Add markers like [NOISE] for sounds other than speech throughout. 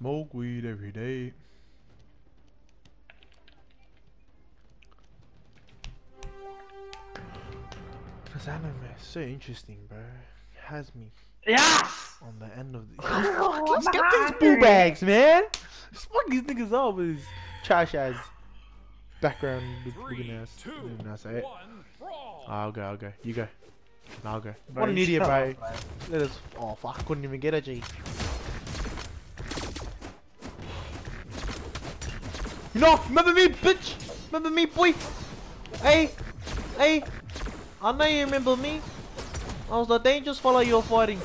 Smoke weed every day. This anime is so interesting, bro. It has me Yeah! on the end of the. [LAUGHS] Let's [LAUGHS] get these boo bags, man. Fuck these niggas up with his trash ass background looking ass. Looking ass, eh? I'll go, I'll go. You go. I'll go. Bro, what an idiot, bro. up. Let us. Oh fuck! I couldn't even get a G. No, remember me, bitch. Remember me, boy. Hey, hey. I know you remember me. I was the dangerous fellow you were fighting.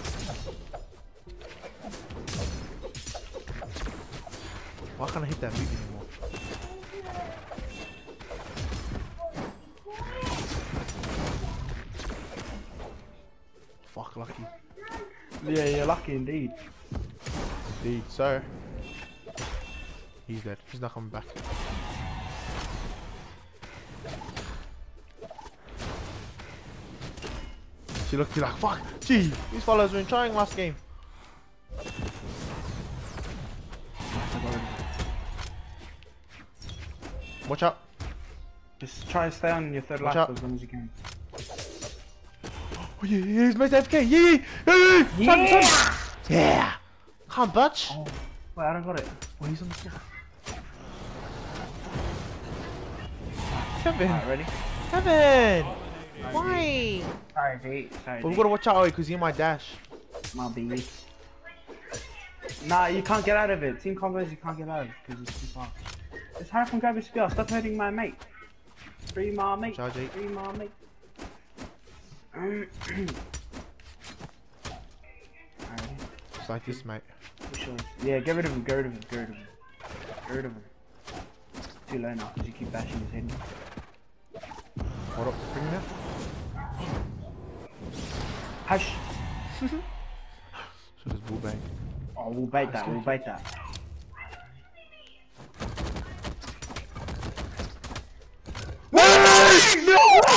Why can't I hit that beat anymore? Fuck, lucky. Yeah, you're lucky indeed. Indeed, sir. He's dead. He's not coming back. She looked like, fuck, gee, these fellas were trying last game. Watch out. Just try to stay on your third Watch life out. as long as you can. Oh, yeah, yeah, he's made FK. Yeah, yeah, yeah, yeah. Son. Yeah. Can't budge. Oh, wait, I don't got it. Oh, he's on the floor. Kevin. Alright, ready? Kevin. Why? Sorry, Pete. Sorry, But we gotta watch out because you're my dash. My baby. Nah, you can't get out of it. Team combos, you can't get out of it because it's too far. Just hurry up and grab your spear. Stop hurting my mate. Free my mate. Charge. Free my mate. Alright, It's like this, mate. Yeah, get rid of him. Get rid of him. Get rid of him. Get rid of him. Too low now because you keep bashing his head. Hold up, bring him Hush. in. So does bull bang. Oh, we'll bait that. We'll bait that.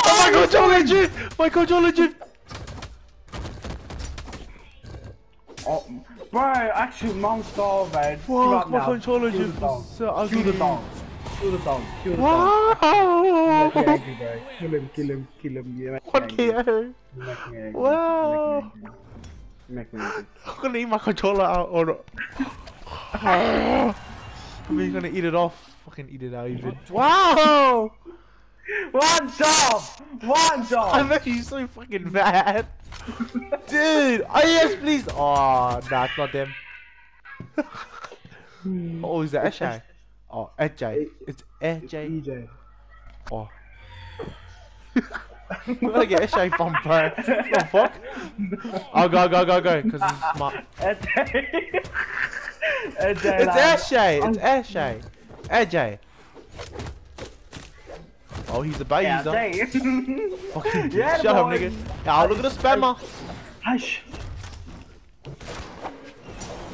Oh my god, Joe Legend! My god, Joe Legend! Oh, bro, actually, mom's stall, man. Fuck, my now. controller just dog. was so ugly. Kill the dog. Kill the dog. Kill the. Wow! Make me angry, bro. Kill him, kill him, kill him. You make me What angry. KO? You make me angry. Wow. Make me angry. I'm gonna eat my controller out or not. I mean, gonna eat it off. Fucking eat it out even. Wow! One job! One I job! you're so fucking bad. Dude! Oh yes, please! Oh, nah, it's not them. [LAUGHS] oh, is that Eshay? Oh, Ejay. It's Ejay. EJ. Oh. [LAUGHS] Where'd I get Eshay from, bro? What the fuck? I'll go, go, go, go, because he's smart. EJ. EJ. [LAUGHS] It's Eshay! It's Eshay! Ejay. Oh, he's a baby, Yeah, EJ. [LAUGHS] Fucking Yeah, shut up, boy. nigga. Yeah, look at the spammer. Hush.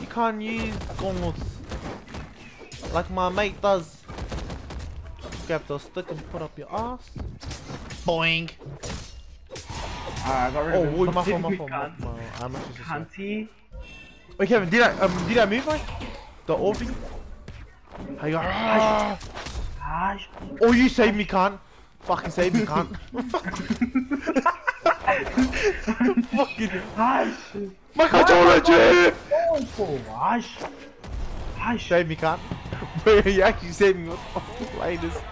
You can't use guns like my mate does. Grab the stick and put up your ass. Boing. Alright, I got rid Oh, of him. wood, my fault, my You fault, my cunt. I'm actually so sorry. Cunty. Wait, Kevin, did I um did I move right? The orb thing? How you got? Ah! Hush. Oh, you saved me, cunt. Fucking [LAUGHS] save me, cunt. Fucking Hush. my controller, Jim. Oh, for hush. Hush. Save me, cunt. [LAUGHS] Bro, you actually saved me. What the fuck this?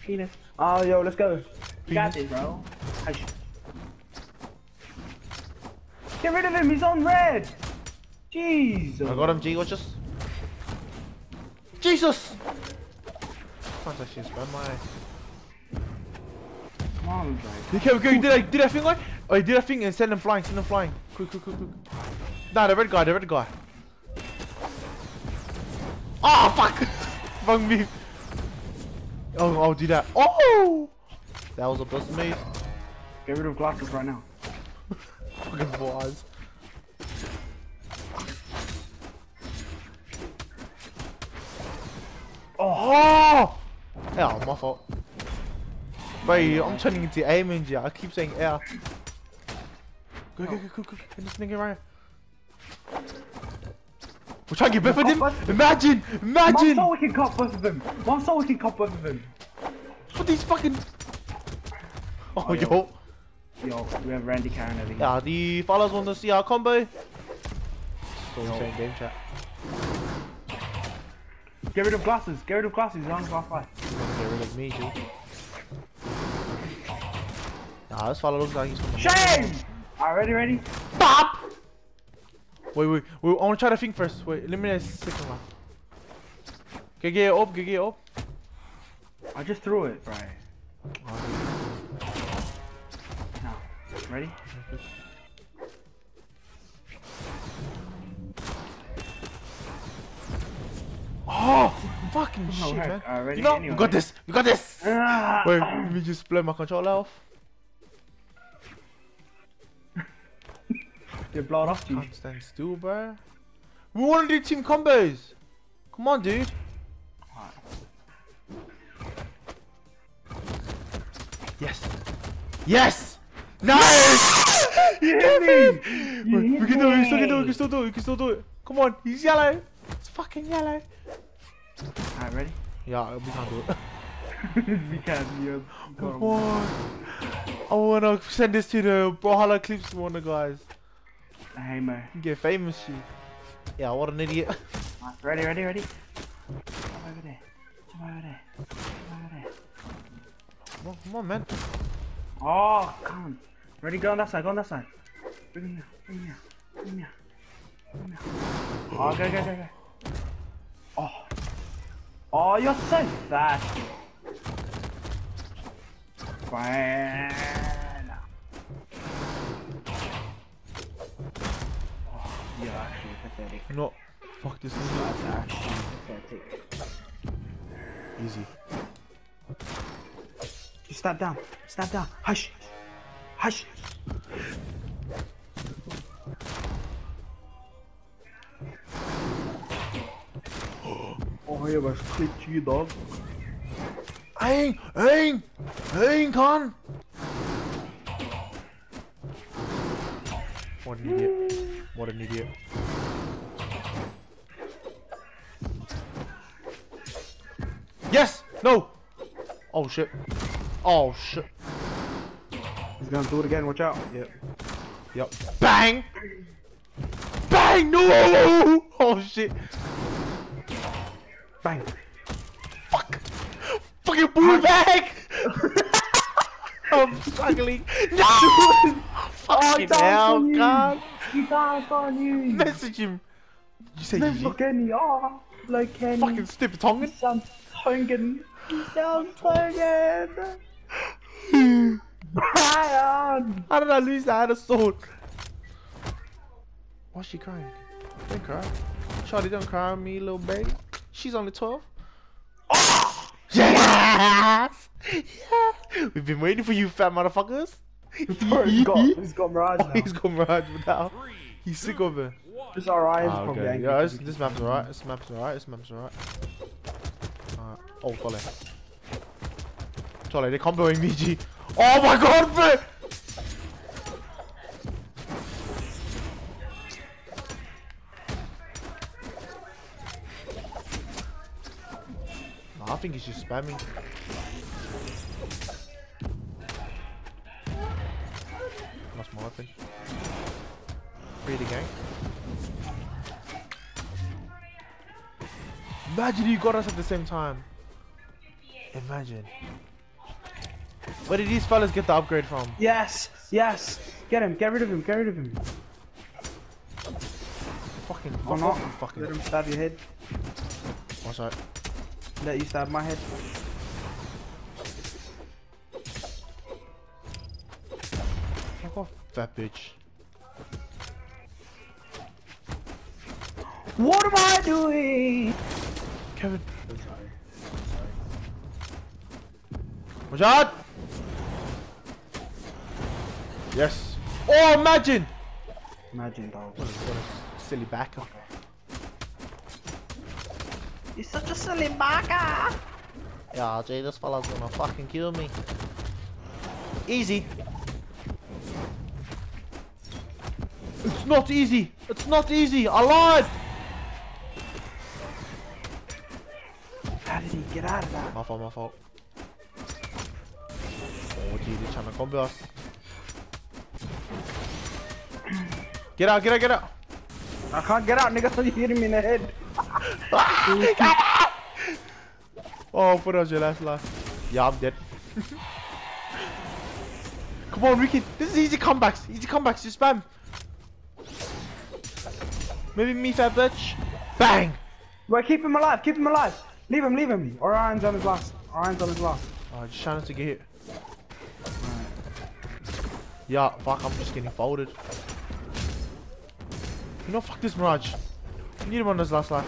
Penis. Oh, yo, let's go. You got Penis. this, bro. Get rid of him. He's on red. Jesus! I got him, G. Watch this. Jesus. Can't actually spam my. Come on, bro. Okay, okay, did I did I think like? Oh, did I think and send him flying, send him flying. Quick, quick, quick, quick. Nah, the red guy, the red guy. Oh fuck! [LAUGHS] Wrong move. Oh, I'll do that. Oh! That was a bust move. Get rid of glasses right now. Fucking boys. Oh! Oh, my fault. Wait, I'm turning into aiming, yeah. I keep saying air. Go, go, go, go, go. Get this nigga right. We're trying to get both of them. both. Imagine, Mom imagine. saw we can cut both of them. Mom saw we can cut both of them. What these fucking. Oh, Oh, yo. yo. Yo, we have Randy Karen over here. Yeah, the followers want to see our combo. Still same game chat. Get rid of glasses. Get rid of glasses. He's on glass five. Get rid of me, G. Nah, this follow looks like he's Shame! Alright, ready, ready? Bop! Wait, wait, wait, I wanna try to think first. Wait, let me eliminate second one. Okay, get up, get it up. I just threw it, right. Now, ready? Oh, fucking Oh, shit, man. Alright, you know, anyway. we got this, we got this. Ah, Wait, let me just blow my controller off. You blow it off, G. Can't stand still, bro. We wanna do team combos. Come on, dude. Yes. Yes. Nice. You hit me! Wait, we can do it, we still can do it, we can still do it, we can still do it. Come on, he's yellow. It's fucking yellow. Alright, ready? Yeah, we can't do it. [LAUGHS] we can, yeah. Come on. I wanna send this to the Brawlhalla Clips one of the guys. Hey, man. Get famous shit. Yeah, what an idiot. Ready, ready, ready? Jump over there. Jump over there. Jump over there. Come on, come on, man. Oh, come on. Ready, go on that side, go on that side. Bring him here, bring him here, bring him here. Bring him here. Oh, go, go, go, go. Oh. Oh, you're so fast. Fine. You're actually pathetic. No. Fuck this. That's actually pathetic. Easy. Just stand down. Stand down. Hush. Hush. Oh, je was clipped je dog. Aang! Aang! Aang, Khan! What an idiot. What an idiot. Yes! No! Oh shit. Oh shit. He's gonna do it again, watch out. Yep. Yep. Bang! Bang! No! Oh shit. Bang. Fuck! Fucking boom back! [LAUGHS] I'm struggling. [LAUGHS] No! Hell, for you. God. He died on you. Message him. You say GG? for Kenny, oh. Like Kenny. Fucking stupid Tongan. sounds Tongan. He sounds Tongan. [SIGHS] Brian. How did I lose that? I had a sword. Why's she crying? Don't cry. Charlie, don't cry on me, little baby. She's only 12. Ah! [LAUGHS] Yes! Yeah! [LAUGHS] We've been waiting for you, fat motherfuckers. [LAUGHS] he's got, he's got Mirage Oh, [LAUGHS] he's got Mirage without. He's sick of it. It's alright, he's Ah, probably okay. angry. Yeah, this, this map's alright. This map's alright. This map's alright. Alright. Oh, Charlie. Charlie, they're comboing me, G. Oh my god, bro! I think he's just spamming. Imagine you got us at the same time. Imagine. Where did these fellas get the upgrade from? Yes, yes. Get him, get rid of him, get rid of him. Fucking, Or fuck not. fucking. Let him stab your head. What's that? Let you stab my head. Fuck off, fat bitch. What am I doing? Kevin. Watch out! Yes. Oh, imagine! Imagine, dog. What a silly backer. You're such a silly baka. Yeah, Jay, this fella's gonna fucking kill me. Easy. It's not easy. It's not easy. I lied. Get out of that. My fault, my fault. Oh, gee, they're trying to combo us. Get out, get out, get out. I can't get out, nigga. So You're hitting me in the head. [LAUGHS] oh, put out your last life. Yeah, I'm dead. [LAUGHS] Come on, Ricky. This is easy comebacks. Easy comebacks. Just spam. Maybe me, fat bitch. Bang. Wait, keep him alive. Keep him alive. Leave him, leave him. Orion's on his last. Orion's on his last. Oh, just trying to get hit. Yeah, fuck, I'm just getting folded. You know, fuck this Mirage. You need him on this last life.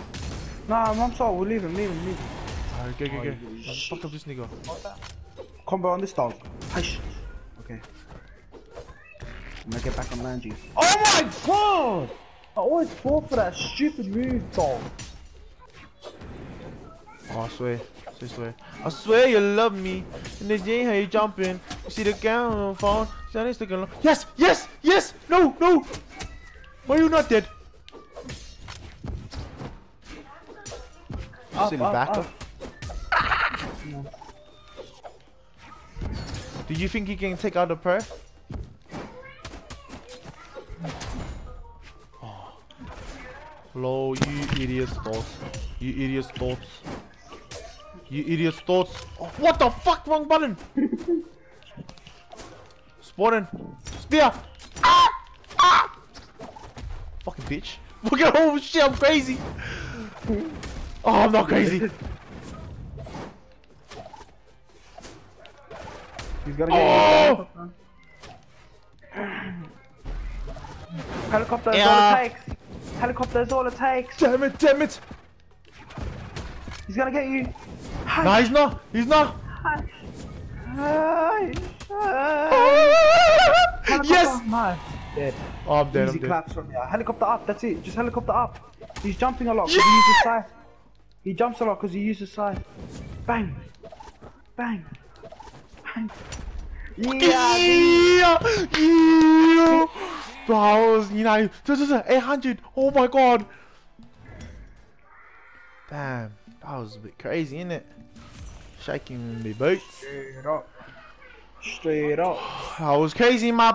Nah, I'm sorry. We'll leave him, leave him, leave him. Alright, go, go, Oh, go. you I'll Fuck up this nigga. Combo on this dog. Hush. Okay. I'm gonna get back on land, G. Oh my god! I always fall for that stupid move, dog. Oh, I swear. I swear. I swear you love me. And the day how you jumping. You see the gal on phone. Sonny sticking along. Yes! Yes! Yes! No! No! Why are you not dead? Up, Silly up, backup. up. Do you think you can take out the prayer? Oh. Hello, you idiots thoughts. You idiots thoughts. You idiots thoughts. Oh, what the fuck? Wrong button. Spawning. Spear. Ah! Ah! Fucking bitch. Look at oh shit, I'm crazy. Oh, I'm not crazy. He's gonna get Oh! Helicopter is Yeah. all it takes. Helicopter is all it takes. Damn it, damn it. He's gonna get you. No, he's not. He's not. Hi. Hi. [LAUGHS] yes! No. Dead. Oh, I'm dead. Easy I'm dead. claps from here. Helicopter up, that's it. Just helicopter up. He's jumping a lot because he uses scythe. He jumps a lot because he uses scythe. Bang. Bang. Bang. Yeah. dude. Yeah, yeah. Bro, I was, you know, this is 800. Oh my god. Damn, that was a bit crazy, innit? Shaking me boots. Straight up. Straight up. I was crazy, my